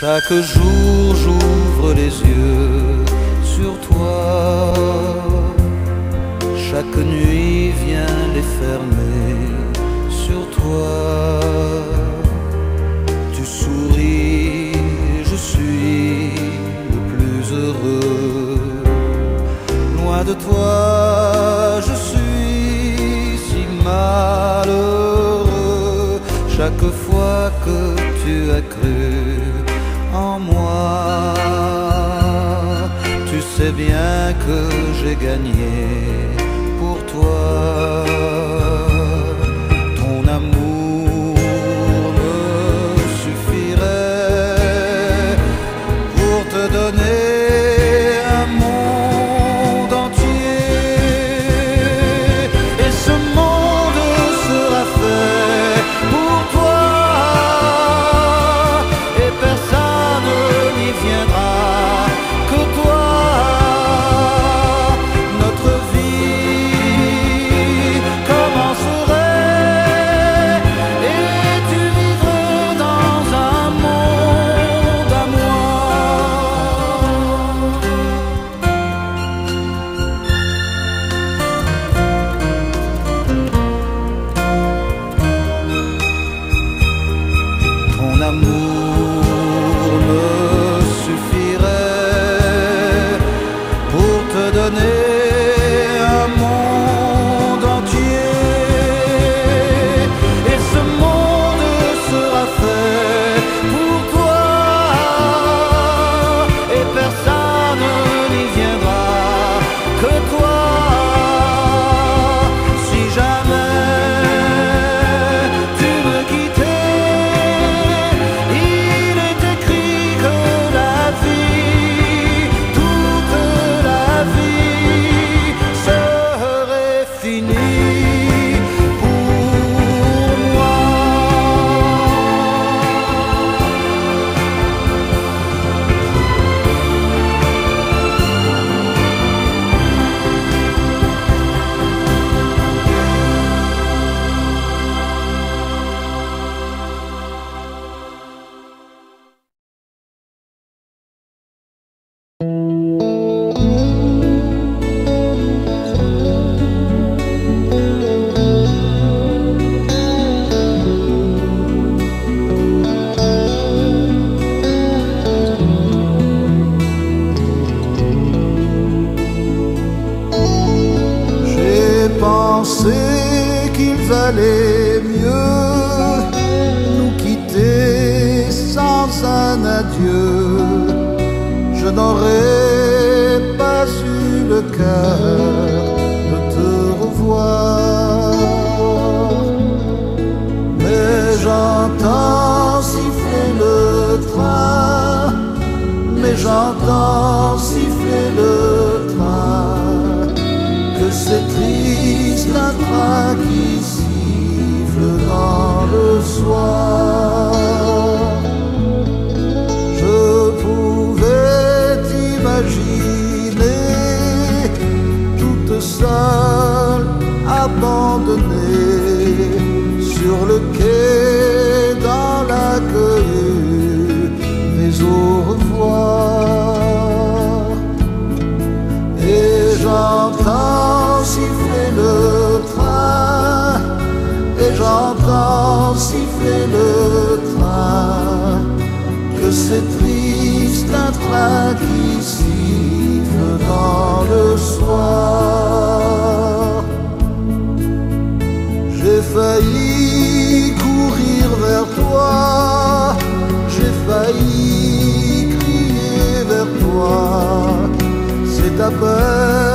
Chaque jour j'ouvre les yeux sur toi. Chaque nuit vient les fermer sur toi. Tu souris, je suis le plus heureux. Loin de toi, je suis si malheureux. Chaque fois que tu as cru moi. Tu sais bien que j'ai gagné pour toi. Africa. c'est triste un train qui siffle dans le soir. J'ai failli courir vers toi, j'ai failli crier vers toi, c'est ta peur.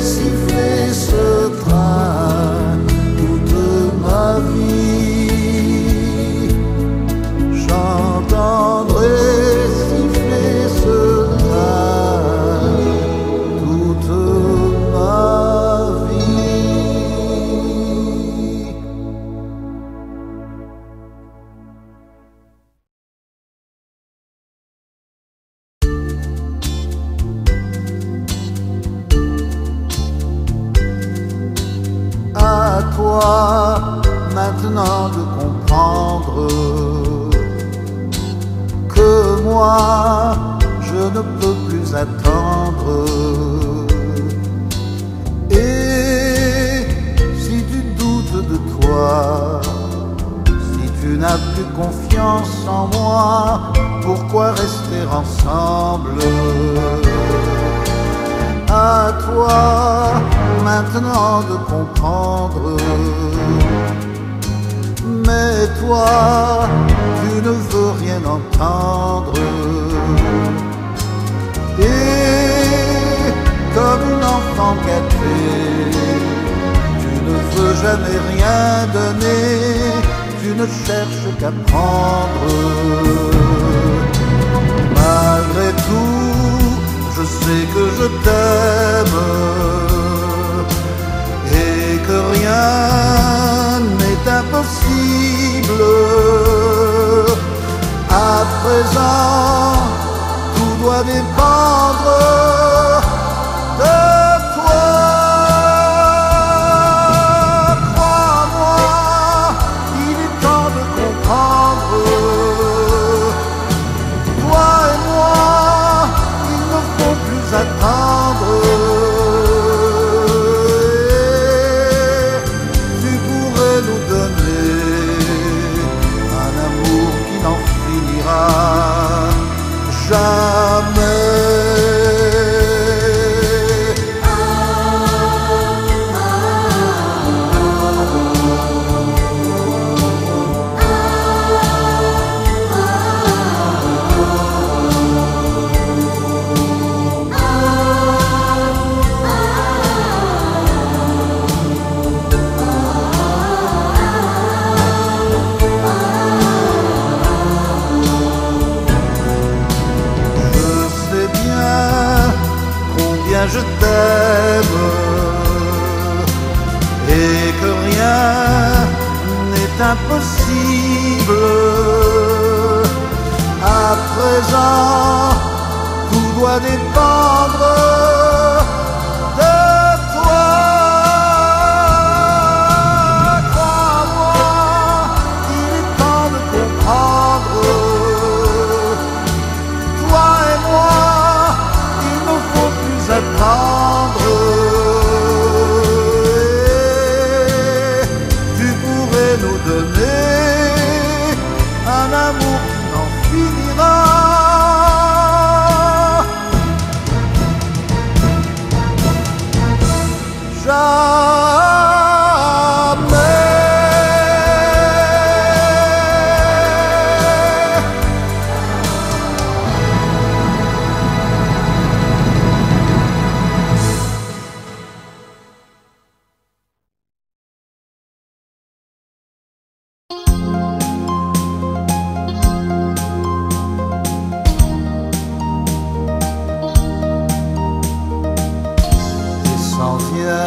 se fez moi je ne peux plus attendre. Et si tu doutes de toi, si tu n'as plus confiance en moi, pourquoi rester ensemble? à toi maintenant de comprendre. Mais toi, tu ne veux rien entendre. Et comme une enfant gâtée, tu ne veux jamais rien donner, tu ne cherches qu'à prendre. Malgré tout, je sais que je t'aime et que rien impossible. À présent, tout doit dépendre impossible. À présent, tout doit dépendre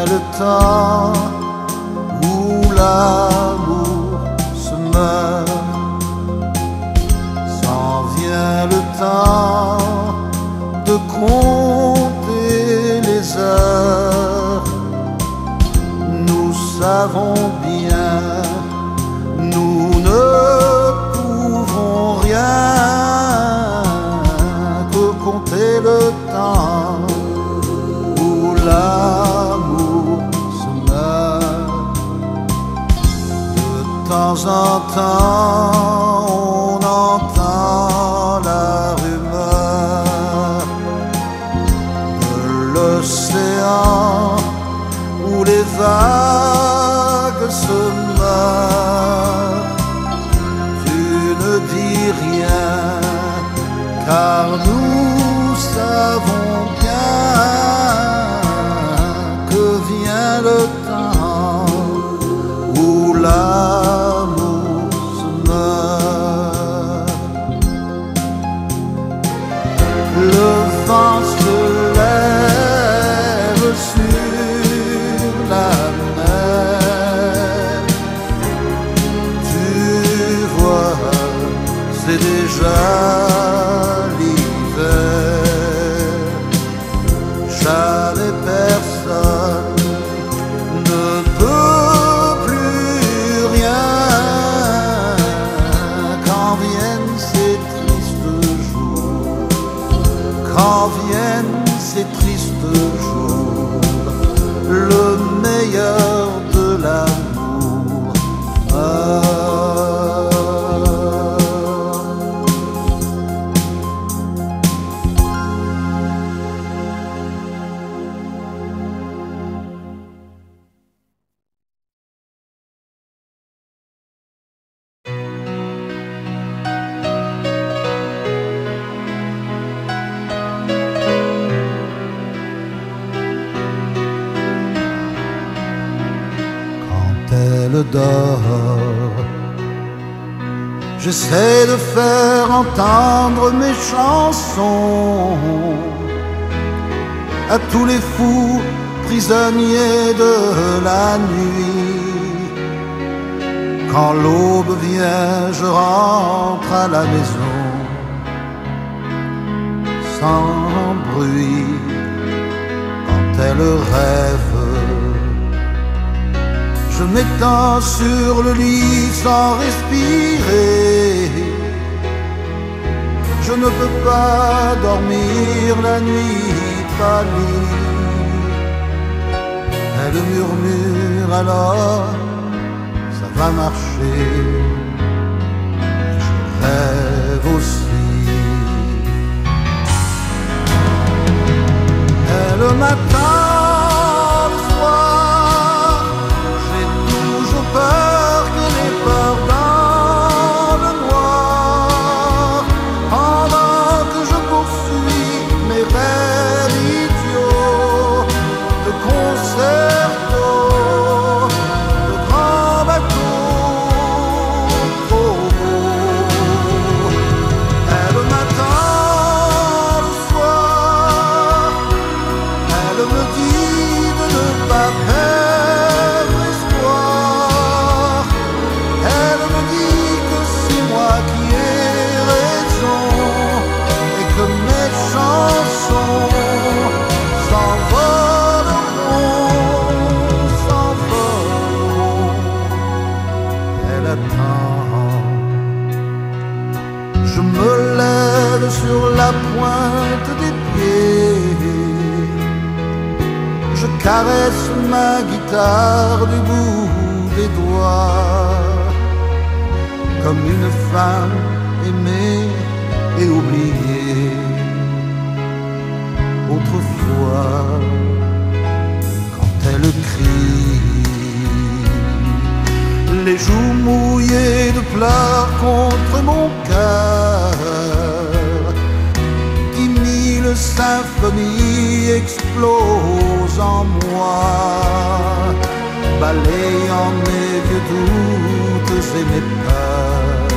le temps où l'amour se meurt. S'en vient le temps de compter les heures. Nous savons bien, nous ne pouvons rien que compter le temps uzaktan tristes jours, le meilleur de l'amour. J'essaie de faire entendre mes chansons à tous les fous prisonniers de la nuit. Quand l'aube vient, je rentre à la maison sans bruit. Quand elle rêve, je m'étends sur le lit sans respirer. Je ne peux pas dormir la nuit pâlie. Elle murmure alors, ça va marcher. Je rêve aussi. Et le ma guitare du bout des doigts. Comme une femme aimée et oubliée. Autrefois, quand elle crie, les joues mouillées de pleurs contre mon cœur. Dix mille symphonies explosent en moi, balayant mes vieux doutes et mes peurs.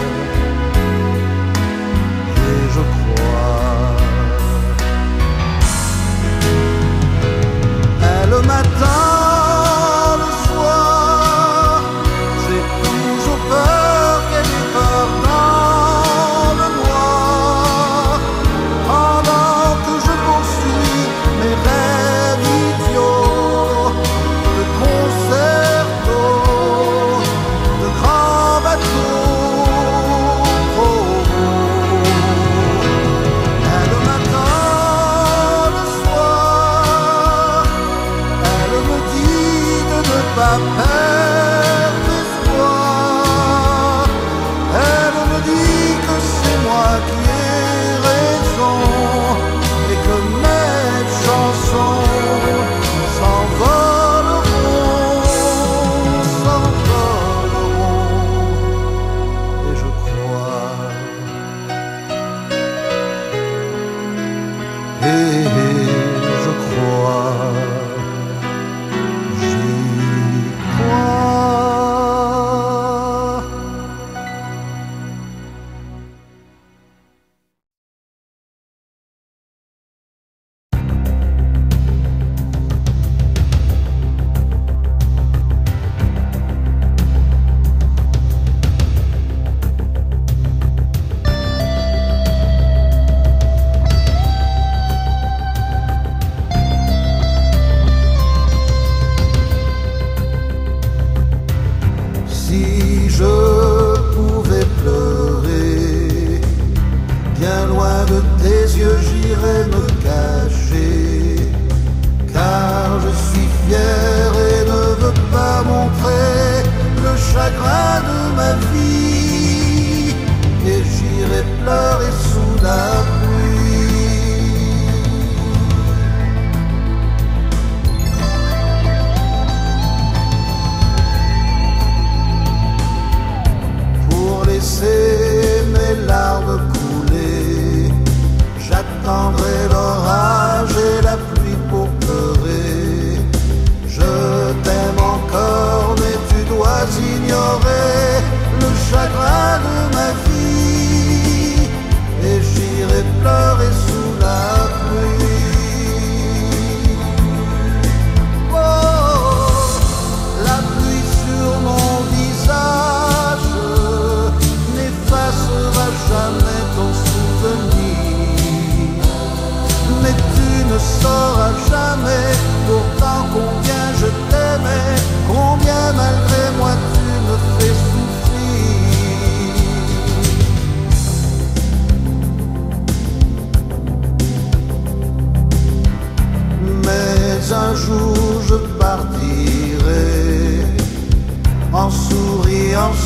up.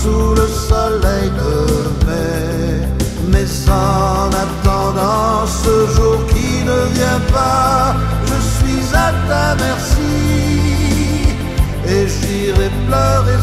Sous le soleil de mai. Mais en attendant ce jour qui ne vient pas, je suis à ta merci et j'irai pleurer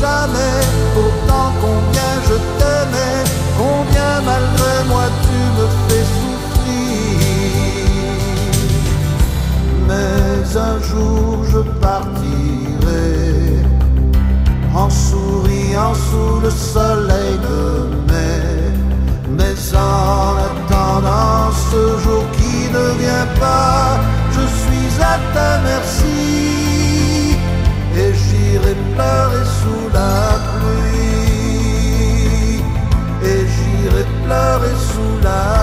jamais pourtant combien je t'aimais, combien malgré moi tu me fais souffrir. Mais un jour je partirai en souriant sous le soleil de mai. Mais en attendant ce jour qui ne vient pas, je suis à ta merci et j'irai pleurer sous la pluie et j'irai pleurer sous la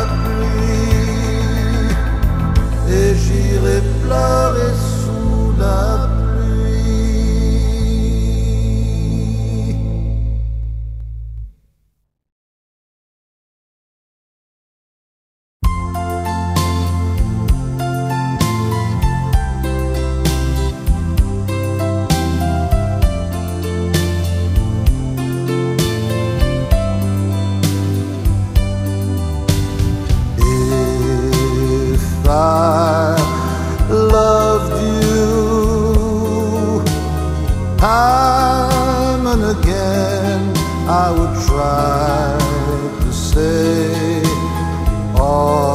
time and again, I would try to say all